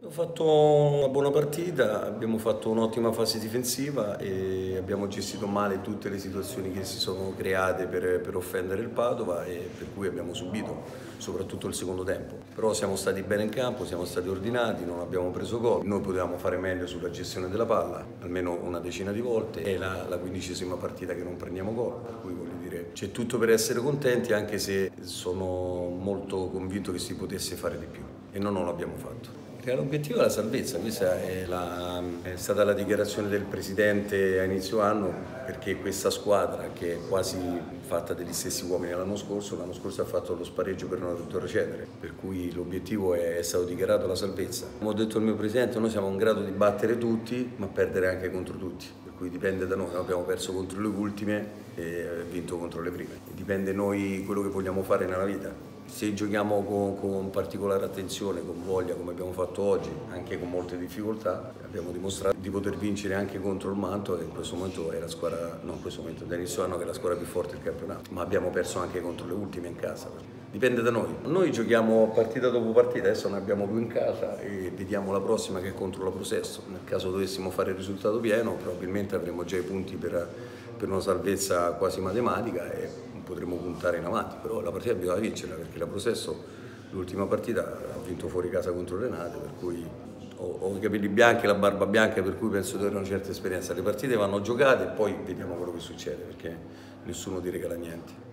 Abbiamo fatto una buona partita, abbiamo fatto un'ottima fase difensiva e abbiamo gestito male tutte le situazioni che si sono create per, per, offendere il Padova e per cui abbiamo subito, soprattutto il secondo tempo. Però siamo stati bene in campo, siamo stati ordinati, non abbiamo preso gol. Noi potevamo fare meglio sulla gestione della palla, almeno una decina di volte. È la, la quindicesima partita che non prendiamo gol, per cui voglio dire c'è tutto per essere contenti anche se sono molto convinto che si potesse fare di più e noi non l'abbiamo fatto. L'obiettivo è la salvezza, questa è, la, è, stata la dichiarazione del Presidente a inizio anno perché questa squadra che è quasi fatta degli stessi uomini l'anno scorso, l'anno scorso ha fatto lo spareggio per non retrocedere, per cui l'obiettivo è stato dichiarato la salvezza. Come ho detto al mio Presidente, noi siamo in grado di battere tutti ma perdere anche contro tutti, per cui dipende da noi, noi. Abbiamo perso contro le ultime e vinto contro le prime, dipende noi quello che vogliamo fare nella vita se giochiamo con, con, particolare attenzione, con voglia come abbiamo fatto oggi, anche con molte difficoltà, abbiamo dimostrato di poter vincere anche contro il Manto e in questo momento è la squadra, non in questo momento, da inizio anno che è la squadra più forte del campionato, ma abbiamo perso anche contro le ultime in casa. Dipende da noi. Noi giochiamo partita dopo partita, adesso ne abbiamo due in casa e vediamo la prossima che è contro la Prosesso. Nel caso dovessimo fare il risultato pieno probabilmente avremo già i punti per, per una salvezza quasi matematica e potremmo puntare in avanti, però la partita bisogna vincerla perché la Prosesso l'ultima partita ha vinto fuori casa contro Renate, per cui ho, ho, i capelli bianchi, la barba bianca, per cui penso di avere una certa esperienza. Le partite vanno giocate e poi vediamo quello che succede perché nessuno ti regala niente.